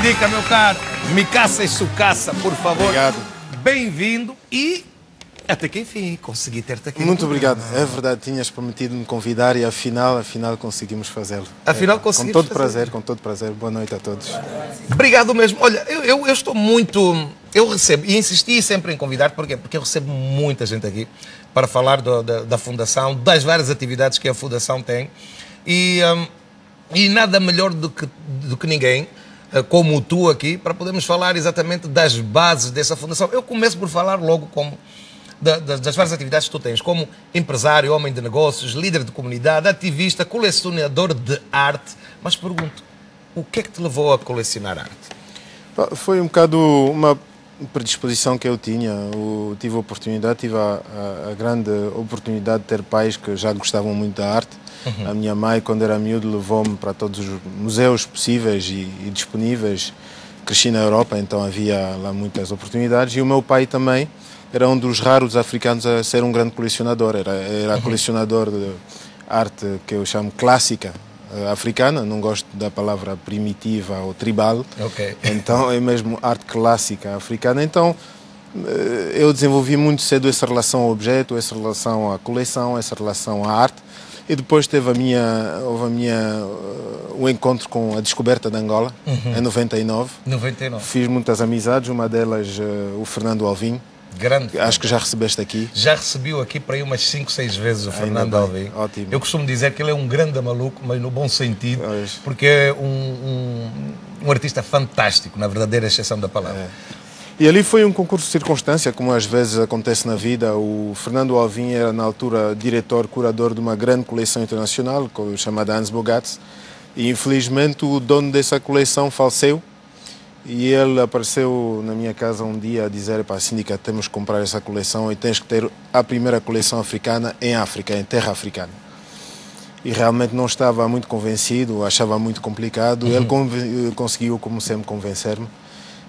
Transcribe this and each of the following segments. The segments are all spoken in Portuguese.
Sindica, meu caro. Micassa e Sucaça, por favor. Obrigado. Bem-vindo e até que enfim consegui ter-te aqui. Muito obrigado. É verdade, tinhas prometido me convidar e afinal, afinal conseguimos fazê-lo. Afinal É, conseguimos Com todo fazer. prazer, com todo prazer. Boa noite a todos. Obrigado mesmo. Olha, eu, eu, eu estou muito. Eu recebo, e insisti sempre em convidar, porquê? Porque eu recebo muita gente aqui para falar do- da, da Fundação, das várias atividades que a Fundação tem. E, hum, e nada melhor do que, do que ninguém, como tu aqui, para podermos falar exatamente das bases dessa Fundação. Eu começo por falar logo como. da- da- das várias atividades que tu tens, como empresário, homem de negócios, líder de comunidade, ativista, colecionador de arte. Mas pergunto, o que é que te levou a colecionar arte? Foi um bocado uma predisposição que eu tinha. Eu tive a oportunidade, tive a, a- a grande oportunidade de ter pais que já gostavam muito da arte. A minha mãe, quando era miúdo, levou-me para todos os museus possíveis e, e disponíveis. Cresci na Europa, então havia lá muitas oportunidades. E o meu pai também era um dos raros africanos a ser um grande colecionador. Era, era colecionador de arte que eu chamo clássica eh, africana. Não gosto da palavra primitiva ou tribal. Ok. Então é mesmo arte clássica africana. Então eh, eu desenvolvi muito cedo essa relação ao objeto, essa relação à coleção, essa relação à arte. E depois teve a minha, houve a minha, eh, o encontro com a descoberta de Angola, em 99. 99. Fiz muitas amizades, uma delas eh, o Fernando Alvim, Grande. acho que já recebeste aqui. Já recebiu aqui para aí umas 5, 6 vezes o Fernando. Alvim. Ótimo. Eu costumo dizer que ele é um grande maluco, mas no bom sentido, Pois. porque é um, um, um artista fantástico, na verdadeira exceção da palavra. E ali foi um concurso de circunstância, como às vezes acontece na vida. O Fernando Alvim era, na altura, diretor, curador de uma grande coleção internacional, chamada Hans Bogatz. E, infelizmente, o dono dessa coleção faleceu. E ele apareceu na minha casa um dia a dizer: para a síndica, temos que comprar essa coleção e tens que ter a primeira coleção africana em África, em terra africana. E realmente não estava muito convencido, achava muito complicado. Ele conven- conseguiu, como sempre, convencer-me.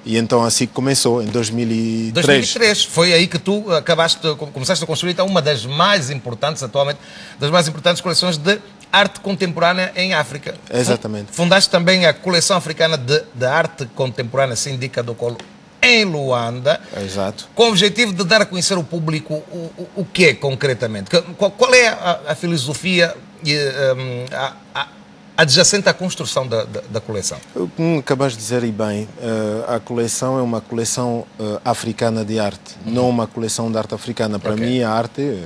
E então assim que começou, em 2003. 2003, foi aí que tu acabaste, começaste a construir então, uma das mais importantes, atualmente, das mais importantes coleções de arte contemporânea em África. Exatamente. Fundaste também a coleção africana de, de arte contemporânea Sindica do Colo em Luanda. Exato. com o objetivo de dar a conhecer ao público o, o, o que é concretamente. Qual, qual é a, a filosofia e, hum, a- a- adjacente à construção da, da, da coleção? Como acabaste de dizer e bem, eh, a coleção é uma coleção eh, africana de arte, não uma coleção de arte africana. Para Ok. mim, a arte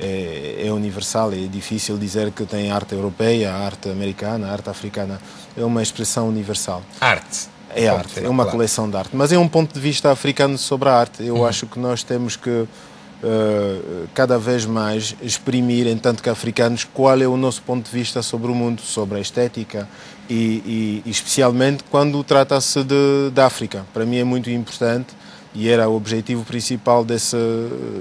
é, é universal, é difícil dizer que tem arte europeia, arte americana, arte africana. É uma expressão universal. Arte. É arte, é uma claro. coleção de arte. Mas é um ponto de vista africano sobre a arte. Eu acho que nós temos que eh, cada vez mais exprimir, em tanto que africanos, qual é o nosso ponto de vista sobre o mundo, sobre a estética e, e- especialmente quando trata-se de, de África. Para mim é muito importante e era o objetivo principal desse,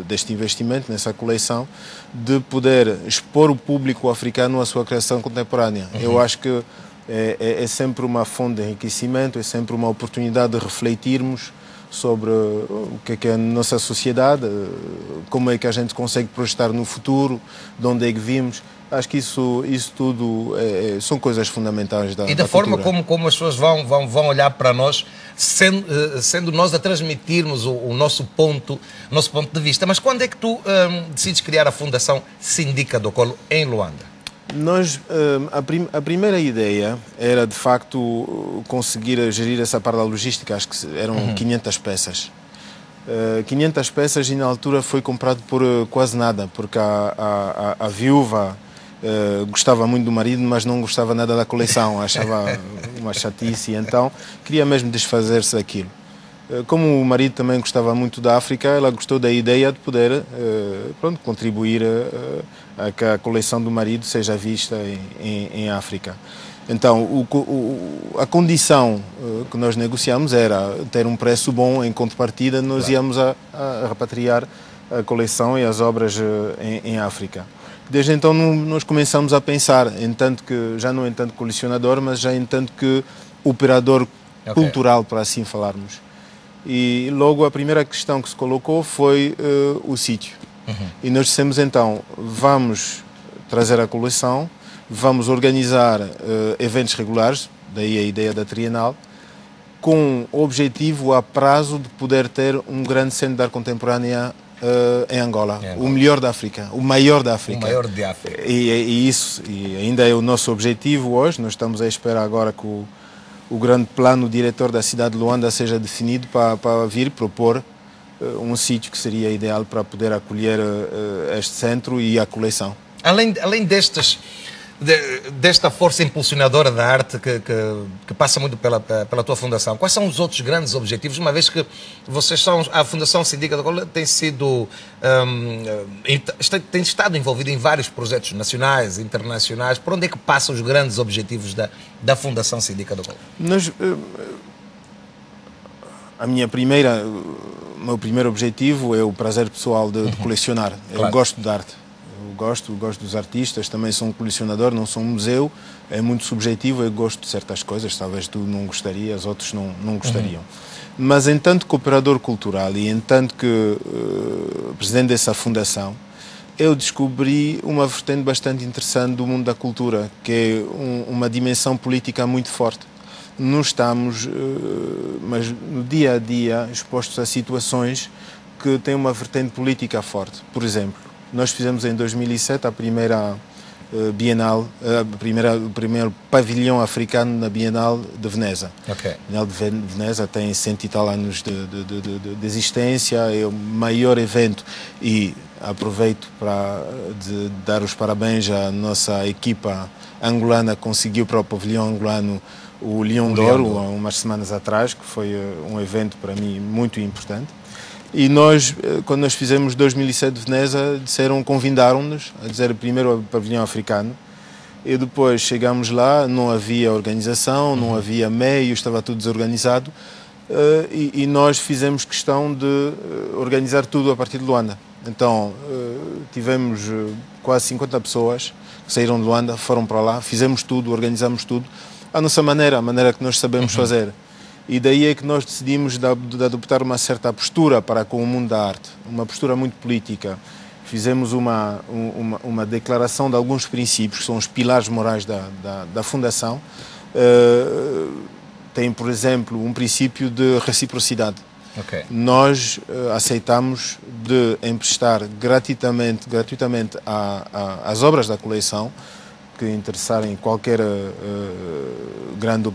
deste investimento, nessa coleção, de poder expor o público africano à sua criação contemporânea. Eu acho que é, é- é sempre uma fonte de enriquecimento, é sempre uma oportunidade de refletirmos sobre uh, o que é, que é a nossa sociedade, uh, como é que a gente consegue projetar no futuro, de onde é que vimos. Acho que isso, isso tudo é- é- são coisas fundamentais da E da da forma cultura. como, como as pessoas vão, vão, vão olhar para nós, sendo, eh, sendo nós a transmitirmos o, o nosso ponto nosso ponto de vista. Mas quando é que tu hum, decides criar a Fundação Sindica do Colo em Luanda? Nós, hum, a, prim- a primeira ideia era de facto conseguir gerir essa parte da logística, acho que eram 500 peças. Uh, 500 peças e na altura foi comprado por uh, quase nada, porque a, a, a, viúva uh, gostava muito do marido, mas não gostava nada da coleção, achava uma chatice, então queria mesmo desfazer-se daquilo. Uh, Como o marido também gostava muito da África, ela gostou da ideia de poder uh, pronto, contribuir uh, a que a coleção do marido seja vista em, em, em África. Então, o, o, a condição que nós negociamos era ter um preço bom, em contrapartida, nós íamos a, a repatriar a coleção e as obras em, em África. Desde então, nós começamos a pensar, em tanto que, já não em tanto colecionador, mas já em tanto que operador Ok. cultural, para assim falarmos. E logo a primeira questão que se colocou foi eh, o sítio. E nós dissemos então, vamos trazer a coleção, vamos organizar eh, eventos regulares, daí a ideia da Trienal, com o objetivo a prazo de poder ter um grande centro de arte contemporânea uh, em, Angola. em, Angola. o melhor da África, o maior da África. O maior de África. E, e, isso e ainda é o nosso objetivo hoje. Nós estamos à espera agora que o, o grande plano diretor da cidade de Luanda seja definido para, para vir propor uh, um sítio que seria ideal para poder acolher uh, este centro e a coleção. Além, além destas de, desta força impulsionadora da arte que, que, que, passa muito pela, pela tua fundação, quais são os outros grandes objetivos, uma vez que vocês são, a Fundação Sindica da Cola tem sido, um, tem estado envolvida em vários projetos nacionais, internacionais, por onde é que passam os grandes objetivos da, da Fundação Sindica da Cola? Nós, eh, a minha primeira, o meu primeiro objetivo é o prazer pessoal de, de uhum. colecionar. Claro. Eu gosto de arte gosto, gosto dos artistas, também sou um colecionador, não sou um museu, é muito subjetivo, eu gosto de certas coisas, talvez tu não gostarias, outros não, não gostariam. Uhum. Mas em tanto cooperador cultural e em tanto que uh, presidente dessa fundação, eu descobri uma vertente bastante interessante do mundo da cultura, que é um, uma dimensão política muito forte. Não estamos, uh, mas no dia a dia, expostos a situações que têm uma vertente política forte. Por exemplo, nós fizemos em 2007 a primeira uh, Bienal, uh, a primeira, o primeiro pavilhão africano na Bienal de Veneza. Okay. A Bienal de Veneza tem cento e tal anos de, de, de, de, existência, é o maior evento e aproveito para dar os parabéns à nossa equipa angolana, conseguiu para o pavilhão angolano o Leão d'Oro, há umas semanas atrás, que foi eh, um evento para mim muito importante. E nós, eh, quando nós fizemos 2007 de Veneza, disseram, convidaram-nos a dizer primeiro ao pavilhão africano. E depois chegamos lá, não havia organização, não uhum. havia meio, estava tudo desorganizado. Uh, e, nós fizemos questão de uh, organizar tudo a partir de Luanda. Então, tivemos quase 50 pessoas que saíram de Luanda, foram para lá, fizemos tudo, organizamos tudo, à nossa maneira, a maneira que nós sabemos uhum. fazer. E daí é que nós decidimos de, de adoptar uma certa postura para com o mundo da arte, uma postura muito política. Fizemos uma, uma, uma declaração de alguns princípios, que são os pilares morais da, da, da Fundação. Uh, tem, por exemplo, um princípio de reciprocidade. Okay. Nós uh, aceitamos de emprestar gratuitamente, gratuitamente a, a, as obras da coleção que interessarem qualquer uh, grande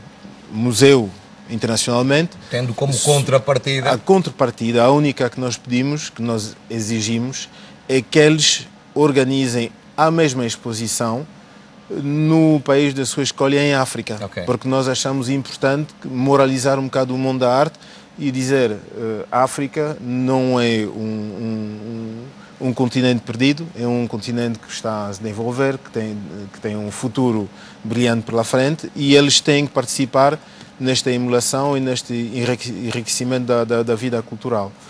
museu internacionalmente. Tendo como contrapartida. A contrapartida, a única que nós pedimos, que nós exigimos, é que eles organizem a mesma exposição no país da sua escolha em África. Okay. Porque nós achamos importante moralizar um bocado o mundo da arte e dizer uh, África não é um, um, um, continente perdido, é um continente que está a se desenvolver, que tem, que tem um futuro brilhante pela frente e eles têm que participar nesta emulação e neste enriquecimento da, da, da vida cultural.